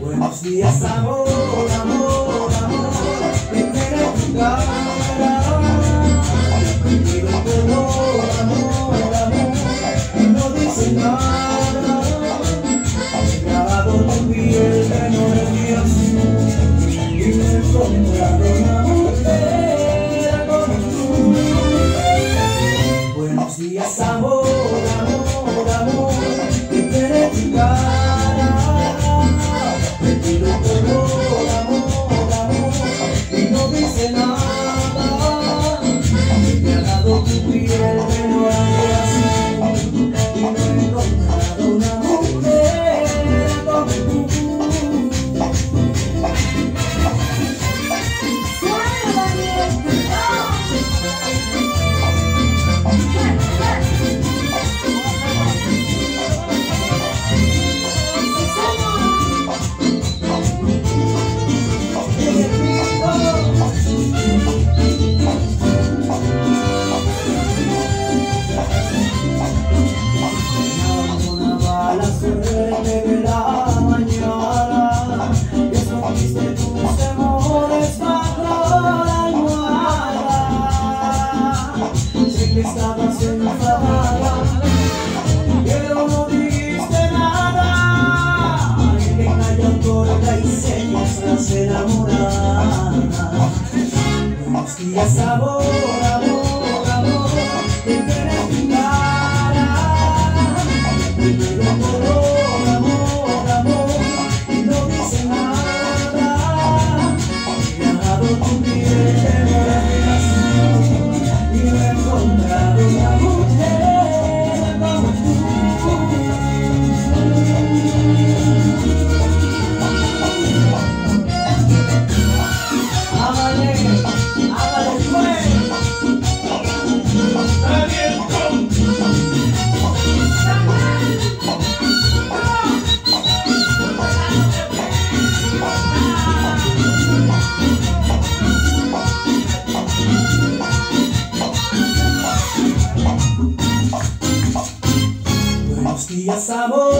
Buenos días, amor. Listen up. pasamos.